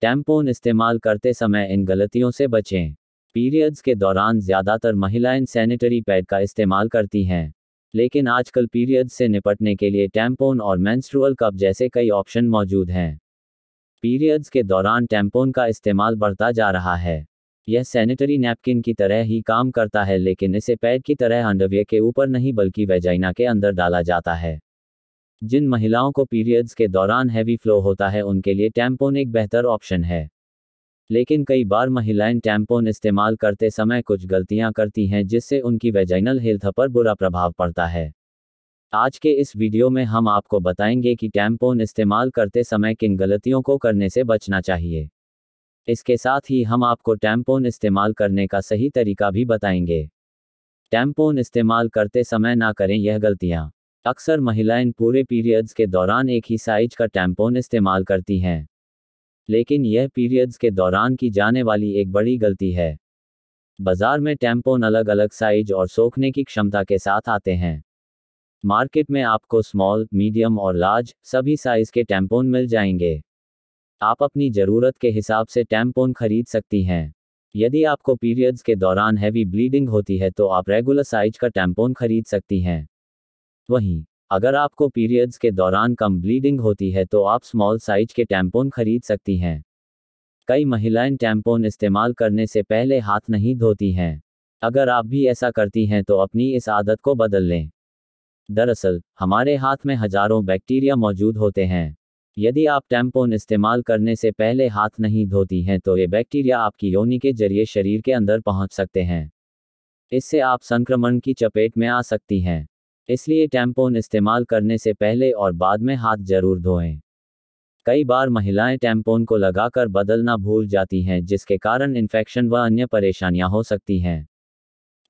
Tampon इस्तेमाल करते समय इन गलतियों से बचें। पीरियड्स के दौरान ज़्यादातर महिलाएँ सैनिटरी पैड का इस्तेमाल करती हैं। लेकिन आजकल पीरियड्स से निपटने के लिए टैम्पोन और मेंस्ट्रुअल कप जैसे कई ऑप्शन मौजूद हैं। पीरियड्स के दौरान टैम्पोन का इस्तेमाल बढ़ता जा रहा है। यह सैनिटरी नैपकिन की तरह ही काम करता है, लेकिन इसे पैड की तरह अंडरवियर के ऊपर नहीं, बल्कि वेजाइना के अंदर डाला जाता है। जिन महिलाओं को पीरियड्स के दौरान हैवी फ्लो होता है उनके लिए टैम्पोन एक बेहतर ऑप्शन है। लेकिन कई बार महिलाएँ टैम्पोन इस्तेमाल करते समय कुछ गलतियाँ करती हैं जिससे उनकी वेजाइनल हेल्थ पर बुरा प्रभाव पड़ता है। आज के इस वीडियो में हम आपको बताएँगे कि टैम्पोन इस्तेमाल करते समय किन गलतियों को करने से बचना चाहिए। इसके साथ ही हम आपको टैम्पोन इस्तेमाल करने का सही तरीका भी बताएँगे। टैम्पोन इस्तेमाल करते समय ना करें यह गलतियाँ। अक्सर महिलाएँ पूरे पीरियड्स के दौरान एक ही साइज़ का टैम्पोन इस्तेमाल करती हैं। लेकिन यह पीरियड्स के दौरान की जाने वाली एक बड़ी गलती है। बाज़ार में टैम्पोन अलग अलग साइज़ और सोखने की क्षमता के साथ आते हैं। मार्केट में आपको स्मॉल मीडियम और लार्ज सभी साइज़ के टैम्पोन मिल जाएँगे। आप अपनी ज़रूरत के हिसाब से टैम्पोन खरीद सकती हैं। यदि आपको पीरियड्स के दौरान हैवी ब्लीडिंग होती है तो आप रेगुलर साइज़ का टैम्पोन खरीद सकती हैं। वहीं, अगर आपको पीरियड्स के दौरान कम ब्लीडिंग होती है तो आप स्मॉल साइज़ के टैम्पोन खरीद सकती हैं। कई महिलाएँ टैम्पोन इस्तेमाल करने से पहले हाथ नहीं धोती हैं। अगर आप भी ऐसा करती हैं तो अपनी इस आदत को बदल लें। दरअसल, हमारे हाथ में हज़ारों बैक्टीरिया मौजूद होते हैं। यदि आप टैम्पोन इस्तेमाल करने से पहले हाथ नहीं धोती हैं तो ये बैक्टीरिया आपकी योनि के ज़रिए शरीर के अंदर पहुँच सकते हैं। इससे आप संक्रमण की चपेट में आ सकती हैं। इसलिए टैम्पोन इस्तेमाल करने से पहले और बाद में हाथ ज़रूर धोएँ। कई बार महिलाएँ टैम्पोन को लगाकर बदलना भूल जाती हैं, जिसके कारण इन्फेक्शन व अन्य परेशानियाँ हो सकती हैं।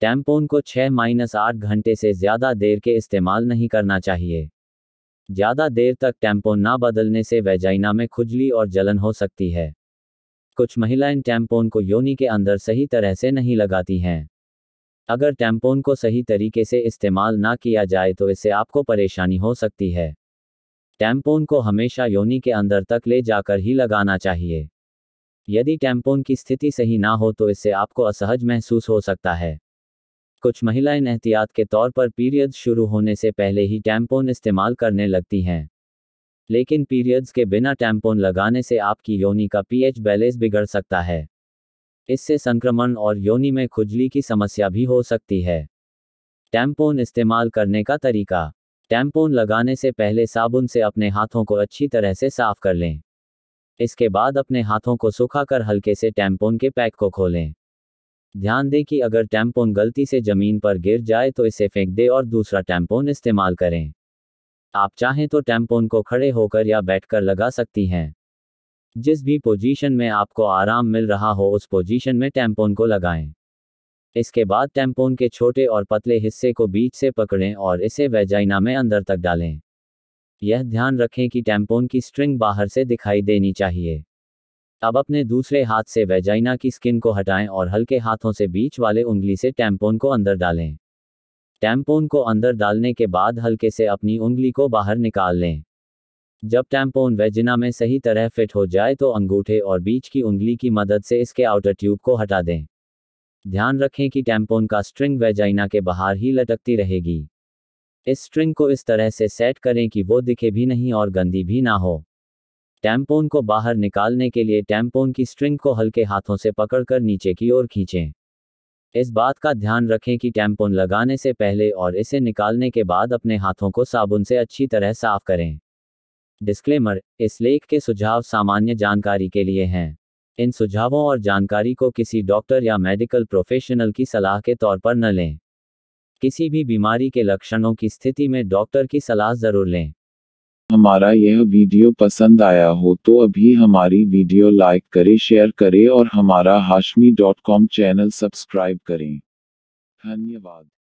टैम्पोन को 6 माइनस आठ घंटे से ज़्यादा देर के इस्तेमाल नहीं करना चाहिए। ज़्यादा देर तक टैम्पोन ना बदलने से वेजाइना में खुजली और जलन हो सकती है। कुछ महिलाएँ टैम्पोन को योनि के अंदर सही तरह से नहीं लगाती हैं। अगर टैम्पोन को सही तरीके से इस्तेमाल ना किया जाए तो इससे आपको परेशानी हो सकती है। टैम्पोन को हमेशा योनि के अंदर तक ले जाकर ही लगाना चाहिए। यदि टैम्पोन की स्थिति सही ना हो तो इससे आपको असहज महसूस हो सकता है। कुछ महिलाएँ एहतियात के तौर पर पीरियड्स शुरू होने से पहले ही टैम्पोन इस्तेमाल करने लगती हैं। लेकिन पीरियड्स के बिना टैम्पोन लगाने से आपकी योनि का पीएच बैलेंस बिगड़ सकता है। इससे संक्रमण और योनि में खुजली की समस्या भी हो सकती है। टैम्पोन इस्तेमाल करने का तरीका। टैम्पोन लगाने से पहले साबुन से अपने हाथों को अच्छी तरह से साफ़ कर लें। इसके बाद अपने हाथों को सुखाकर हल्के से टैम्पोन के पैक को खोलें। ध्यान दें कि अगर टैम्पोन गलती से ज़मीन पर गिर जाए तो इसे फेंक दे और दूसरा टैम्पोन इस्तेमाल करें। आप चाहें तो टैम्पोन को खड़े होकर या बैठकर लगा सकती हैं। जिस भी पोजीशन में आपको आराम मिल रहा हो, उस पोजीशन में टैम्पोन को लगाएँ। इसके बाद टैम्पोन के छोटे और पतले हिस्से को बीच से पकड़ें और इसे वेजाइना में अंदर तक डालें। यह ध्यान रखें कि टैम्पोन की स्ट्रिंग बाहर से दिखाई देनी चाहिए। अब अपने दूसरे हाथ से वेजाइना की स्किन को हटाएँ और हल्के हाथों से बीच वाले उंगली से टैम्पोन को अंदर डालें। टैम्पोन को अंदर डालने के बाद हल्के से अपनी उंगली को बाहर निकाल लें। जब टैम्पोन वेजिना में सही तरह फिट हो जाए तो अंगूठे और बीच की उंगली की मदद से इसके आउटर ट्यूब को हटा दें। ध्यान रखें कि टैम्पोन का स्ट्रिंग वेजाइना के बाहर ही लटकती रहेगी। इस स्ट्रिंग को इस तरह से सेट करें कि वो दिखे भी नहीं और गंदी भी ना हो। टैम्पोन को बाहर निकालने के लिए टैम्पोन की स्ट्रिंग को हल्के हाथों से पकड़कर नीचे की ओर खींचें। इस बात का ध्यान रखें कि टैम्पोन लगाने से पहले और इसे निकालने के बाद अपने हाथों को साबुन से अच्छी तरह साफ़ करें। डिस्क्लेमर इस लेख के सुझाव सामान्य जानकारी के लिए हैं। इन सुझावों और जानकारी को किसी डॉक्टर या मेडिकल प्रोफेशनल की सलाह के तौर पर न लें। किसी भी बीमारी के लक्षणों की स्थिति में डॉक्टर की सलाह ज़रूर लें। हमारा यह वीडियो पसंद आया हो तो अभी हमारी वीडियो लाइक करें, शेयर करें और हमारा Hashmi dot com channel subscribe करें। धन्यवाद।